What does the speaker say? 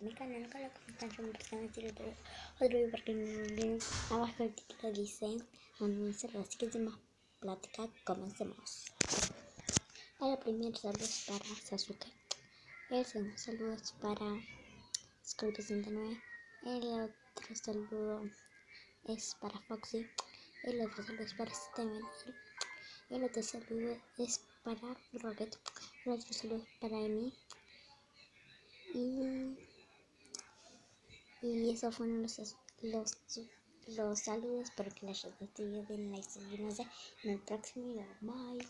a mi canal, con la comunicación personal, decir otro, otro video porque no abajo el título dice, un saludo, así que sin más plática, comencemos. El primer saludo es para Sasuke, el segundo saludo es para Scorpio 69, el otro saludo es para Foxy, el otro saludo es para Steven, el otro saludo es para Rocket, el otro saludo es para Emi. Y, y esos fueron los, los, los saludos. Espero que les haya gustado. Den like, suscríbanse en el próximo video. Bye.